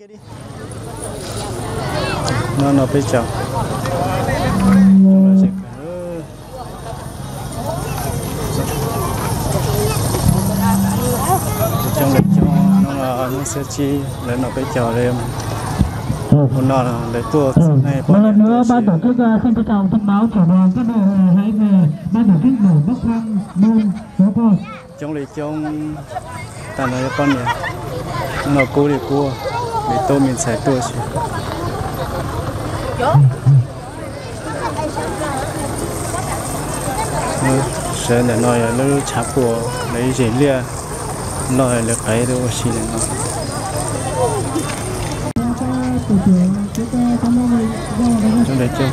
nó nó bây giờ trong lịch cho nó là nó sẽ chi lấy nó bây giờ lên một nọ là lấy tua này một lần nữa ban tổ chức xin trân trọng thông báo chủ đoàn các đội hãy về ban tổ chức nổi bốc thăm môn số con trong lịch trong ta nói con này nó cố để cua để tôi mình xài tua chứ. Sẽ để nói là nó chả của lấy gì lia. Nói là cái đâu xí là nó trong đấy chưa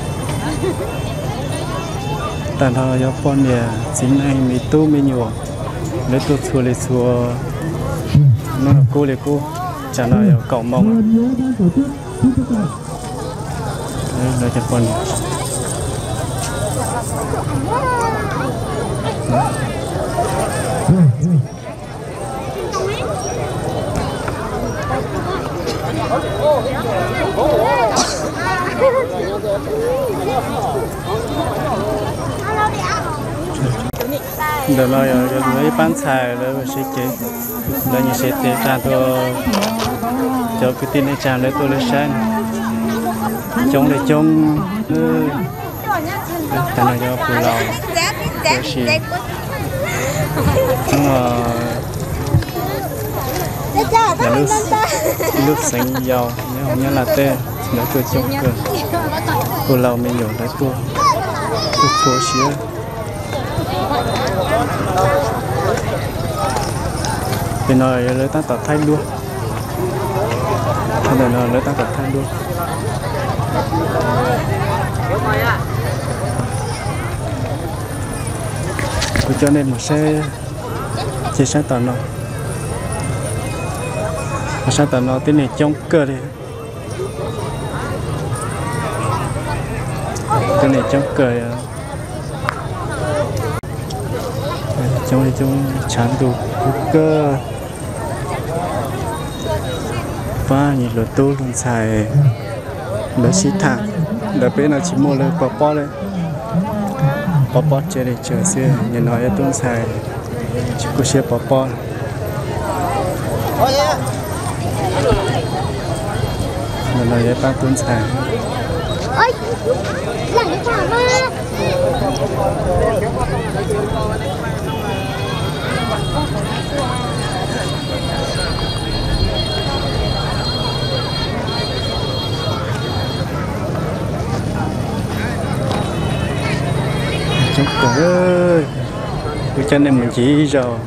tàn thọ cho con nhà chính này mi tu mi nhiều. Lấy tu xua lấy xua nó là cô lấy cô chả nói cậu mong lần nữa ban tổ đó là cho lấy bán xài đó là sẽ chế lấy như sẽ chế ra thôi cho cái tin này chàng lấy tôi lấy sang chống để ừ. chống ta này cho phù lòng để xì là nước lúc xanh dầu nếu không nhớ là tê nó cười chống cơ. Phù lòng mình nhổ đấy tua tua chua xía thì nơi lấy ta tập thay luôn thì nơi lấy ta tập thay luôn Tôi cho nên một xe chia sẻ tận nó mà xe tận nó tên này trong cơ đi tên này trong cơ à. Chúng này trong chán đủ cơ. Và nhìn lửa tô luôn xài. Lửa xí thẳng lửa biết là chỉ mua lửa bò bò lên bò bò chơi để chờ xe nhìn nói là tung xài. Chỉ có xe bò bò nhìn nói là ba tung xài. Ơi làm cái chả mà Trời ơi. Cái chân này mình chỉ rồi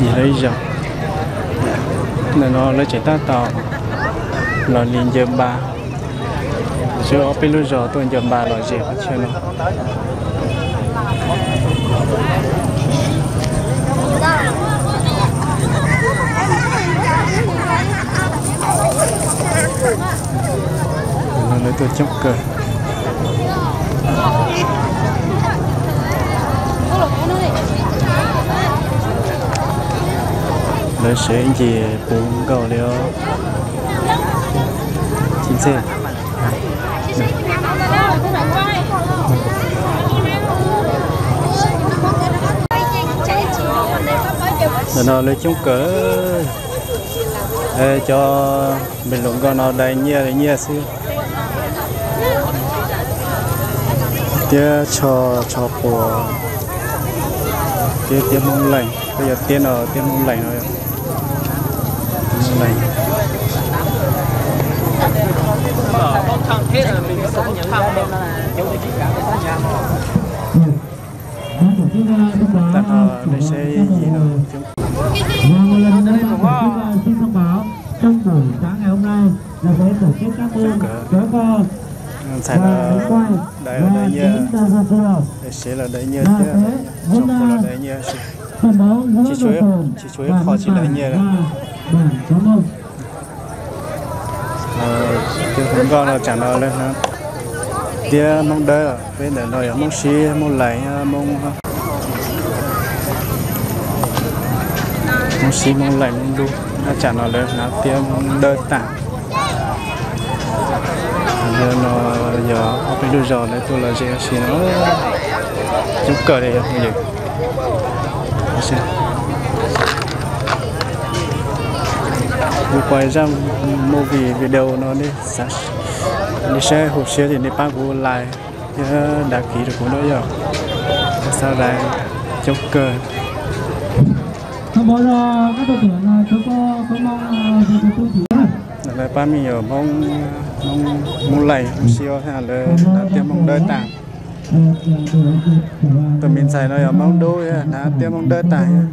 Gì lấy rồi Nên nó lấy chạy ta tàu. Là liền giờ ba. Chứ ở bên lúc rồi tôi giờ ba là gì hết chưa nó Nó lấy cơ lấy sẽ gì bốn cầu liêu chính xe rồi nó lấy chung cỡ Ê, ờ, cho mình lụng con nó đầy nhia đầy nhia xíu tía cho cho của tía tía mông lạnh bây giờ tía nó tía mông lạnh rồi. Mông lạnh tận họ để xe gì và một lần nữa xin thông báo trong buổi sáng ngày hôm nay là sẽ tổ chức các môn số con thầy là đại ở đây nhia chiến sẽ là đại nhia chứ. Trong cô là đại nhia chứ Chỉ chuối- ý chỉ chuối và khó chỉ đại lấy đấy nhia đâu. Ờ, con là chẳng nào lên, ha. Tía mong đỡ rồi bên để nói mong xí mong lại mong mong xí mong lại mong đu. Nó trả nó lên, nó tiêm đơn tả giờ nó giờ ở bên đu giờ này tôi là gì xí nó chút cờ đây không gì xem vừa quay ra movie video nó đi sát đi xe hộp xe thì đi ba của lại đã kỹ được của nó giờ. Sau đây chút cờ. Bỏ ra các đội tuyển là chúng có có mong chí là ba mình ở mong mong mong lầy mong siêu hay là đã tiêm mong đơi tạng. Tụi mình xài nó ở mong đôi á, tiêm mong đơi tạng.